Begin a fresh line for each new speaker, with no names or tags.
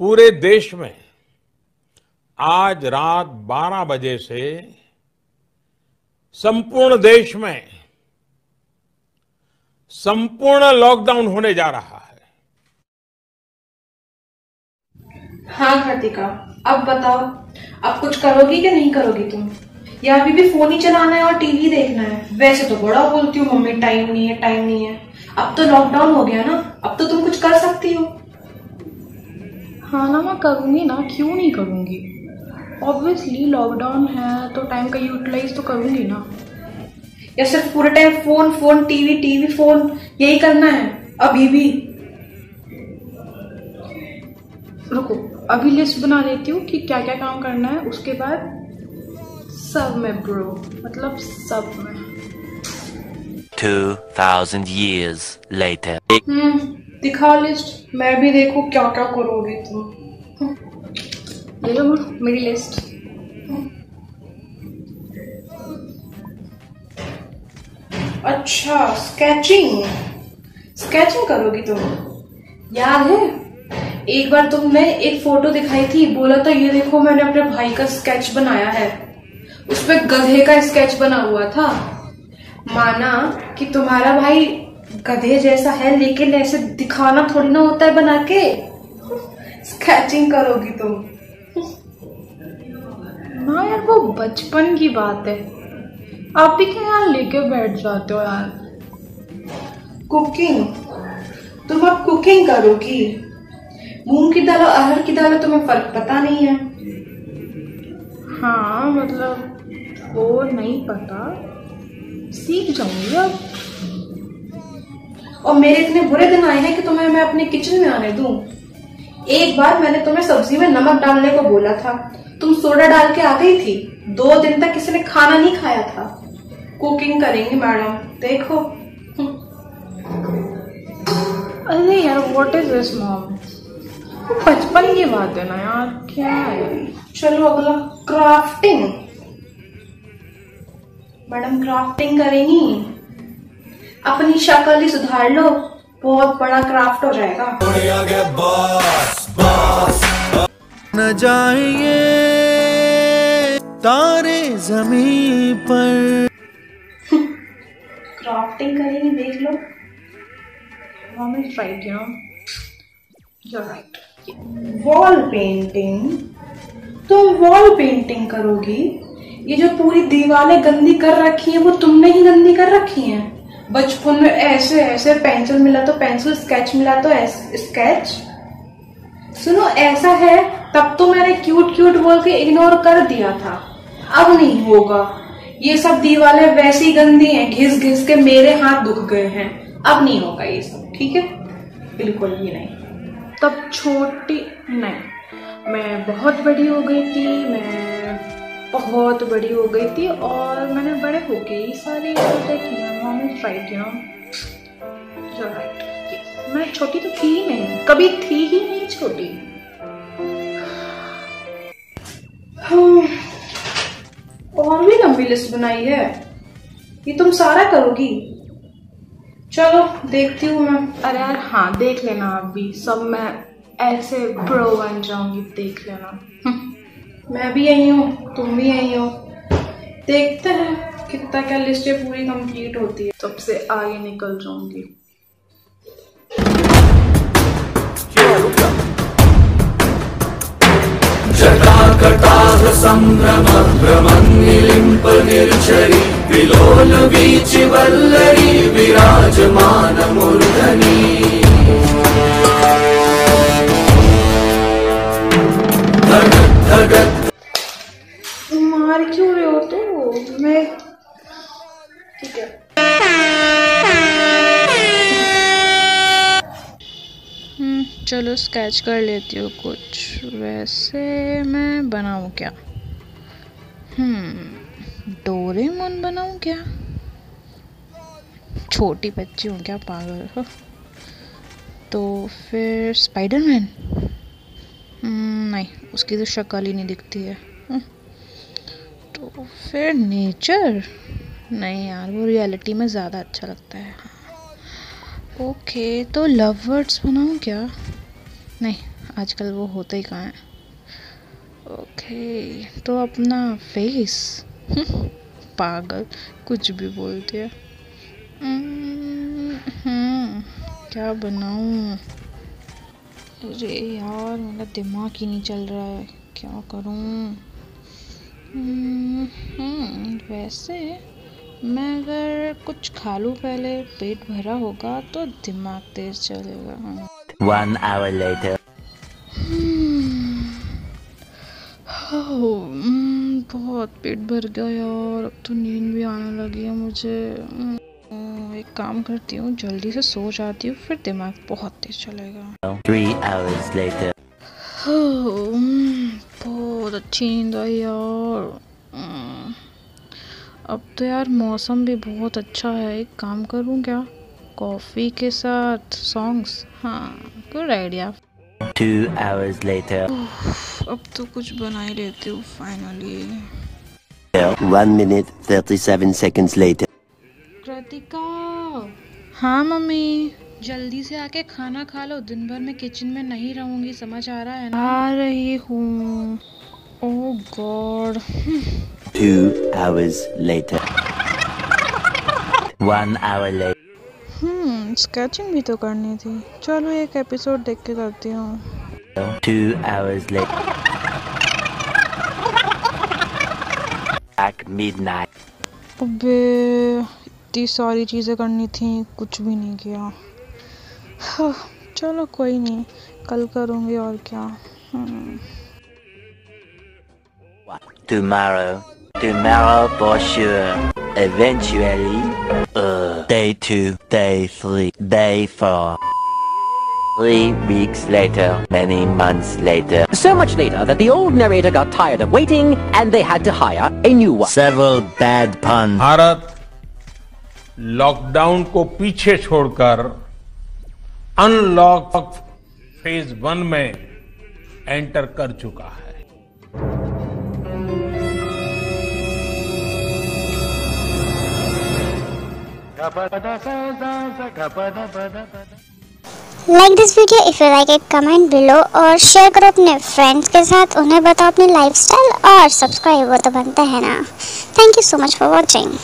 पूरे देश में आज रात 12 बजे से संपूर्ण देश में संपूर्ण लॉकडाउन होने जा रहा है।
हाँ कृतिका अब बताओ, अब कुछ करोगी कि नहीं करोगी तुम? या अभी भी फ़ोन ही चलाना है और टीवी देखना है? वैसे तो बड़ा बोलती हूँ, मम्मी, टाइम नहीं है, टाइम नहीं है। अब तो लॉकडाउन हो गया ना, अब तो तुम कुछ कर सकती हो।
हाँ ना मैं करूँगी ना क्यों नहीं करूँगी? ऑब्वियसली लॉकडाउन है तो टाइम का यूटिलाइज तो करूँगी ना।
या सिर्फ़ पूरे time phone phone TV TV phone यही करना है अभी भी।
रुको अभी लिस्ट बना लेती हूँ कि क्या क्या काम करना है उसके बाद सब में ब्रो मतलब सब में।
2000 years later.
हम्म। दिखा लिस्ट मैं भी देखू क्या क्या करोगे तुम।
ले लो। मेरी लिस्ट।
अच्छा स्केचिंग स्केचिंग करोगी तुम? याद है एक बार तुमने एक फ़ोटो दिखाई थी बोला था ये देखो मैंने अपने भाई का स्केच बनाया है। उसमें गधे का स्केच बना हुआ था। माना कि तुम्हारा भाई गधे जैसा है लेकिन ऐसे दिखाना थोड़ी ना होता है बना के। स्केचिंग करोगी तुम।
हाँ यार वो बचपन की बात है। आप भी क्या यार लेके बैठ जाते हो यार?
कुकिंग तुम अब कुकिंग करोगी। मूंग की दाल और अरहर की दाल तुम्हें फ़र्क पता नहीं है।
हाँ मतलब वो नहीं पता। सीख जाऊँगी अब।
और मेरे इतने बुरे दिन आए हैं कि तुम्हें मैं अपने किचन में आने दूँ। एक बार मैंने तुम्हें सब्ज़ी में नमक डालने को बोला था। तुम सोडा डाल के आ गई थी। दो दिन तक किसी ने खाना नहीं खाया था। कुकिंग करेंगी मैडम। देखो।
अरे यार व्हाट इज़ दिस मॉम बचपन की बात है ना यार क्या है?
चलो अगला। क्राफ्टिंग मैडम क्राफ्टिंग करेंगी। अपनी शक्ल ही सुधार लो बहुत बड़ा क्राफ्ट हो जाएगा।
न जाएँगे तारे ज़मीन पर।
क्राफ्टिंग करेंगी देख लो।
Right you know right
wall painting तुम वॉल पेंटिंग करोगी। ये जो पूरी दीवारें गंदी कर रखी है वो तुमने ही गंदी कर रखी हैं। बचपन में ऐसे ऐसे पेंसिल मिला तो पेंसिल स्केच मिला तो स्केच सुनो, ऐसा है, तब तो मैंने क्यूट क्यूट बोल के इग्नोर कर दिया था। अब नहीं होगा। ये सब दीवारें वैसी गंदी हैं, घिस घिस के मेरे हाथ दुख गए हैं। अब नहीं होगा ये सब, ठीक है? बिल्कुल भी नहीं।
तब छोटी, नहीं, मैं बहुत बड़ी हो गई थी, मैं बहुत बड़ी हो गई थी और मैंने बड़े होके ये सारी चीज़ें की हैं mom is right you know right मैं छोटी तो थी ही नहीं कभी थी ही नहीं छोटी।
हाँ, और भी लंबी लिस्ट बनाई है। ये तुम सारा करोगी। चलो देखती हूँ मैं।
अरे यार हाँ देख लेना आप भी। सब मैं ऐसे प्रो बन जाऊँगी देख लेना।
मैं भी यही हूँ तुम भी यही हो। देखते हैं। कितना क्या लिस्टें पूरी कंप्लीट होती है।
सबसे आगे निकल जाऊँगी।
जटाकटाह सम्भ्रम भ्रमन्निलिम्प निर्झरि
चलो स्केच कर लेती हूँ कुछ। वैसे मैं बनाऊँ क्या? हम्म डोरेमोन बनाऊँ क्या? छोटी बच्ची हूँ क्या पागल? हो। तो फिर स्पाइडरमैन हम्म, नहीं उसकी तो शक्ल ही नहीं दिखती है। हम्म, तो फिर नेचर नहीं यार वो रियलिटी में ज़्यादा अच्छा लगता है। ओके तो लव वर्ड्स बनाऊँ क्या? नहीं आजकल वो होते ही कहाँ हैं। ओके तो अपना फेस पागल कुछ भी बोलती है हम्म, क्या बनाऊँ? अरे यार मेरा दिमाग ही नहीं चल रहा है क्या करूँ? हम्म, हम्म, वैसे मैं अगर कुछ खा लूँ पहले पेट भरा होगा तो दिमाग तेज चलेगा।
One hour later.
ओह, हम्म, बहुत पेट भर गया यार अब तो नींद भी आने लगी है मुझे। हम्म, एक काम करती हूँ जल्दी से सो जाती हूँ फिर दिमाग बहुत तेज चलेगा।
Three hours later.
हम्म, बहुत अच्छी नींद आई यार। अब तो यार मौसम भी बहुत अच्छा है एक काम करूँ क्या? कॉफ़ी के साथ सॉन्ग्स हाँ good idea
Two hours later.
अब तो कुछ बना ही लेती हूँ finally
One minute, 37 seconds later.
Kritika! हाँ मम्मी? जल्दी से आके खाना खा लो। दिन भर में किचन में नहीं रहूँगी समझ आ रहा है ना? आ रही हूँ। ओह God
Two hours later.
One hour later.
हम्म स्केचिंग भी तो करनी थी चलो एक एपिसोड देख के करती हूँ
Two hours later. At midnight.
अबे इतनी सारी चीज़ें करनी थी कुछ भी नहीं किया हाँ, चलो कोई नहीं कल करूँगी और क्या हम्म
Tomorrow. Tomorrow for sure. Eventually. Uh, day two, day three, day four. Three weeks later, many months later.
So much later that the old narrator got tired of waiting and they had to hire a new one.
Several bad puns.
Bharat lockdown को पीछे छोड़कर unlock phase one में enter कर चुका है
like this video if you like it comment below और share करो अपने फ्रेंड्स के साथ, उन्हें बताओ अपनी लाइफस्टाइल और सब्सक्राइब वो तो बनता है ना। Thank you so much for watching